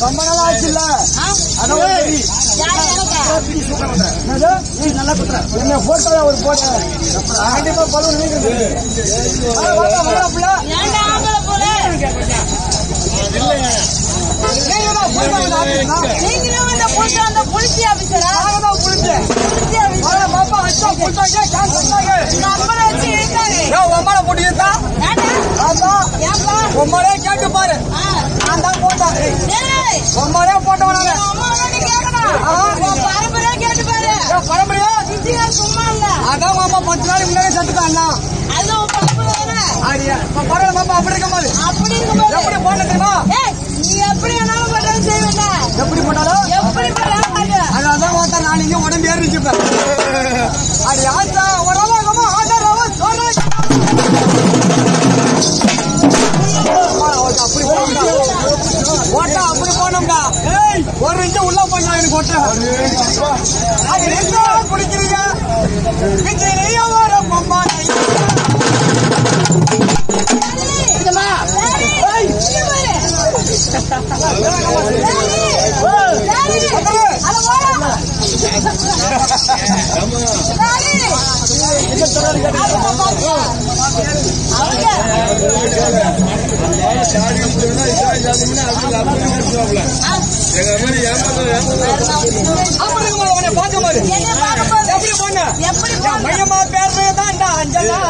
ரொம்ப நாள் ஆச்சுல்ல ஆ? அதான் ஒரு பெரிய யார் எனக்கு என்னது? நீ நல்லா குத்துற. என்ன ல ஒரு photo. கண்டிப்பா balloon வீங்குது. ஆ, வாடா, வாடா, புள்ள. ஏன்டா ஆம்பளை போல நீங்கடா, போய் வாங்க, ஆபீஸ்னா. நீங்களும் அந்த புலிச்சு அந்த புலிச்சி ஆபீசரா வாடா, பாப்பா, அடிச்சா புடிச்சாங்க, காசு கொடுத்தாங்க. நம்பரை வச்சு உன் போட்டு இழுத்தா? ஆமா. உன் கேட்டு பாரு. ஆ. நான் தான் போட்டேன். ஏய், டேய் உன் மகளே போட்டவன் நானு. உன் அம்மாவை நீ கேட்கணும் ஆ. உன் பரம்பரையா அதான் அம்மா பத்து நாளைக்கு முன்னாடி இப்ப பரவாயில்ல, பாப்பா, அப்படி. அப்படி இருக்கும்போது எப்படி போன தெரியுமா? நீ எப்படி வேணாலும் பண்றது செய்வேன்டா எப்படி போட்டாலும் எப்படி. அதான் பார்த்தா நான் இங்க உடம்பு இப்ப. ஒரு இன்ச்சு உள்ள போனா எனக்கு விஜய வர பொம்மா. அவங்க. பேசுவாப்ல எங்க மாதிரி ஏமாத்த பாக்க மாதிரி எப்படி போன மையமா பேசுறதுதான் அஞ்சலா அஞ்சலா